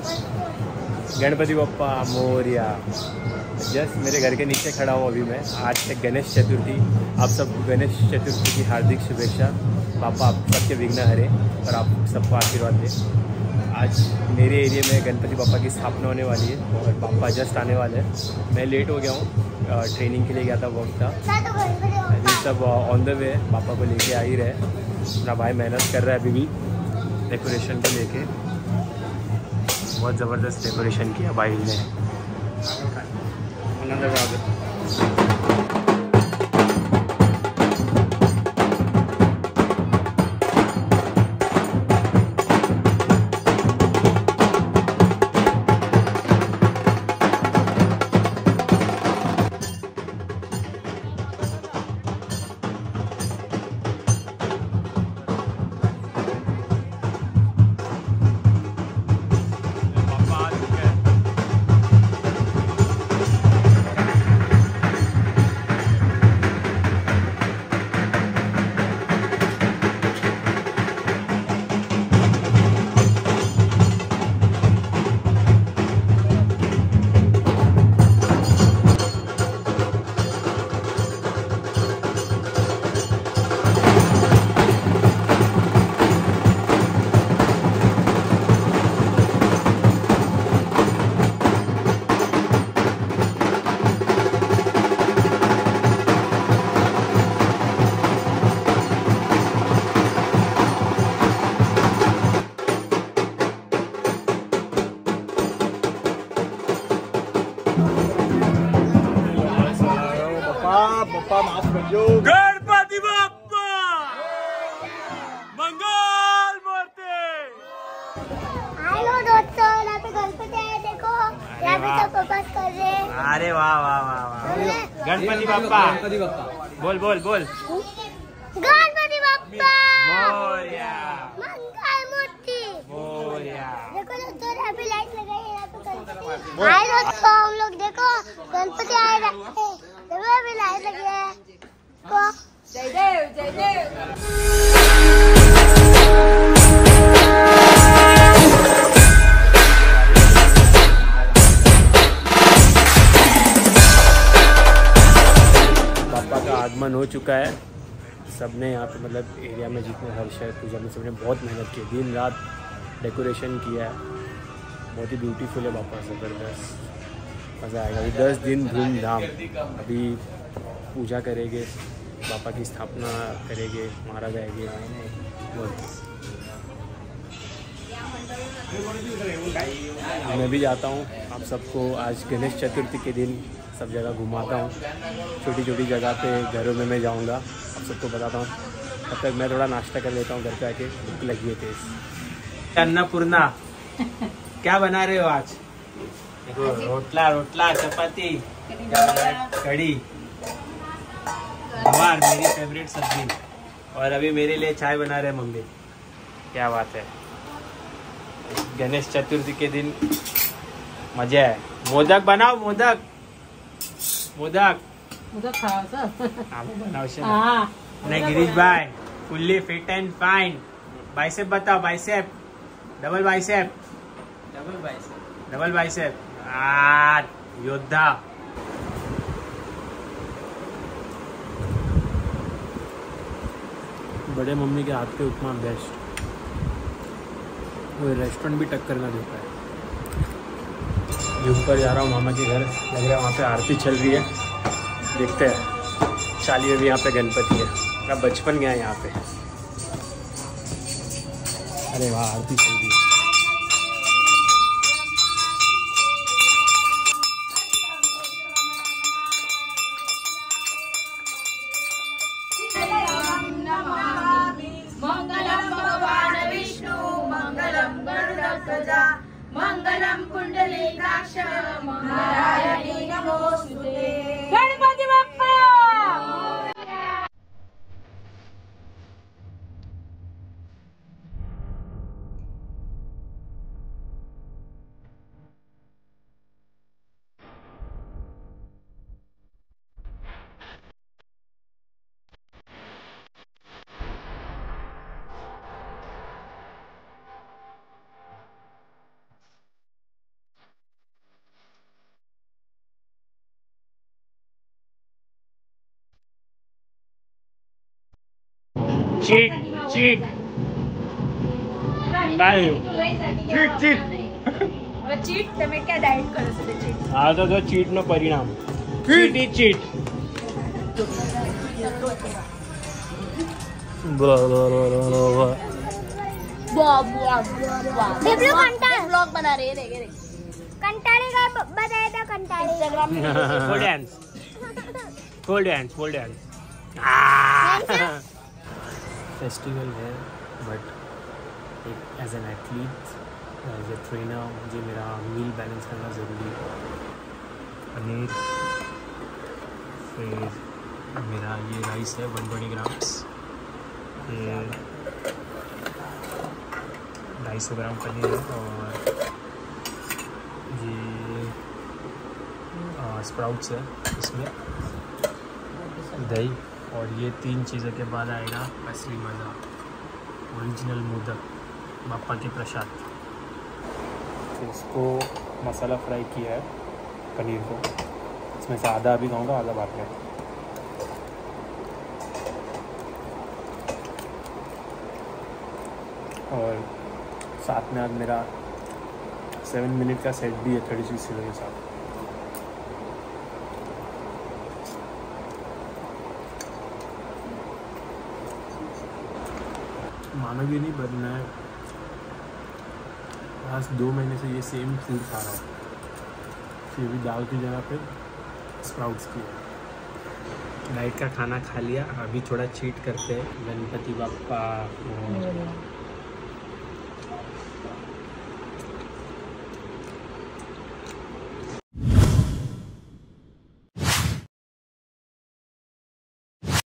Ganpati Bappa, Moriya, just मेरे घर के नीचे खड़ा हूँ अभी मैं। आज से गणेश चतुर्थी। आप सब गणेश चतुर्थी की हार्दिक शुभेच्छा। पापा, आप सबके विघ्न हरे और आप सबको आशीर्वाद दें। आज मेरे एरिया में गणपति पापा की स्थापना होने वाली है और पापा जस्ट आने वाले हैं। मैं लेट हो गया हूँ। ट्रेनिंग के लिए गया था वक्त था अभी सब ऑन द वे पापा को लेके आ ही रहे अपना भाई मेहनत कर रहा है अभी भी। डेकोरेशन को लेके। बहुत ज़बरदस्त डेकोरेशन किया भाई ने। पप्पा माफ़ करजो गणपति बाप्पा! मंगल मूर्ति! हेलो दोस्तों यहाँ पे गणपति आए देखो। यहाँ पे सब प्रपोज कर रहे हैं। अरे वाह वाह वाह वाह गणपति बाप्पा। गणपति बप्पा। बोल बोल बोल। गणपति बाप्पा! मोरिया। मंगल मूर्ति! मोरिया। देखो दोस्तों यहाँ पे लाइट लगाई है यहाँ पे गणपति। हाय दोस्तों हम लोग देखो गणपति आए पापा का आगमन हो चुका है। सबने यहाँ पे मतलब एरिया में जितने हर शहर पूजा में सबने बहुत मेहनत की। दिन रात डेकोरेशन किया है। बहुत ही ब्यूटीफुल है पापा, ज़बरदस्त। मज़ा आएगा। अभी दस दिन धूमधाम। अभी पूजा करेंगे, पापा की स्थापना करेंगे जाएगी बहुत मैं भी जाता हूँ। आप सबको आज गणेश चतुर्थी के दिन सब जगह घुमाता हूँ। छोटी छोटी जगह पे घरों में मैं जाऊँगा। आप सबको बताता हूँ। तब तक मैं थोड़ा नाश्ता कर लेता हूँ घर पे आके। भूख लगी है तेज। अन्नपूर्णा क्या बना रहे हो आज? देखो रोटला रोटला चपाती कड़ी गवार मेरी फेवरेट सब्ज़ी. और अभी मेरे लिए चाय बना रहे मम्मी. क्या बात है. गणेश चतुर्थी के दिन मज़ा है. मोदक बनाओ मोदक. मोदक. खायचं आम्ही बनावशे ना. हा. नाही गिरीश भाई fully fit and fine bicep बताओ bicep double bicep double bicep योद्धा। बड़े मम्मी के हाथ के उपमा बेस्ट वो रेस्टोरेंट भी टक्कर ना देता है। झूम पर जा रहा हूँ मामा के घर। लग रहा है वहाँ पे आरती चल रही है। देखते हैं। चालीवे भी यहाँ पे गणपति है। मेरा बचपन गया यहाँ पे। अरे वाह, आरती चल रही है। गरुडध्वजा मंगलम कुंडलीकाक्ष नारायणी नमोस्तुते Ganpati Cheek, cheek. Cheat cheat cheat તમે ક્યાં ડાયટ કરો છો ચીટ આ તો ચીટ નો પરિણામ ચીટ ઈ cheat bro bro bro bro bro blow blog બના રહે रे रे कंटालेगा बताएगा कंटाले इंस्टाग्राम पे कोल डांस कोल डांस कोल डांस फेस्टिवल है बट एक as an athlete as a trainer मुझे मेरा मील बैलेंस करना ज़रूरी है। पनीर, फिर मेरा ये राइस है वन ट्वेंटी ग्राम्स फिर ढाई सौ ग्राम पनीर है और ये स्प्राउट्स है इसमें। दही। और ये तीन चीज़ों के बाद आएगा असली मज़ा। ओरिजिनल मोदक बापा के प्रसाद। तो इसको मसाला फ्राई किया है पनीर को। इसमें से आधा अभी खाऊँगा, आधा बाद में। और साथ में आज मेरा सेवन मिनट का सेट भी है थर्टी सिक्स के साथ। मानोगे नहीं पर मैं आज दो महीने से ये सेम फ़ूड खा रहा हूँ। फिर भी दाल की जगह पे स्प्राउट्स की नाइट का खाना खा लिया। अभी थोड़ा चीट करते हैं। गणपति बापा